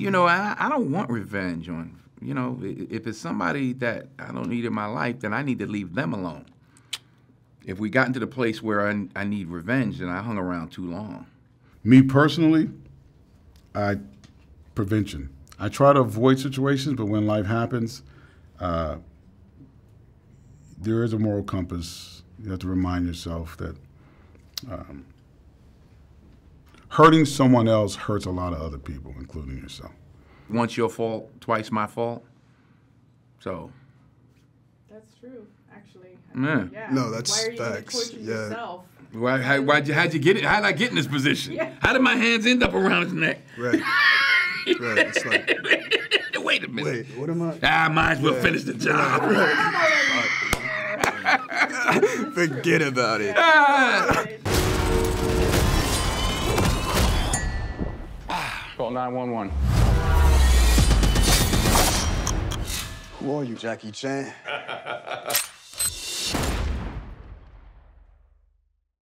you know, I, I don't want revenge on, you know, if it's somebody that I don't need in my life, then I need to leave them alone. If we got into the place where I, I need revenge, then I hung around too long. Me personally, I prevention. I try to avoid situations, but when life happens, uh, there is a moral compass. You have to remind yourself that um, hurting someone else hurts a lot of other people, including yourself. Once your fault, twice my fault. So, That's true, actually. Yeah. Yeah. No, that's Why are you facts. Yeah. yourself? why, how, why'd you, how'd you get it? How'd I get in this position? Yeah. How did my hands end up around his neck? Right. right. It's like, Wait a minute. wait, what am I? I might as well finish the job. Forget about it. Ah. Call 911. Who are you, Jackie Chan?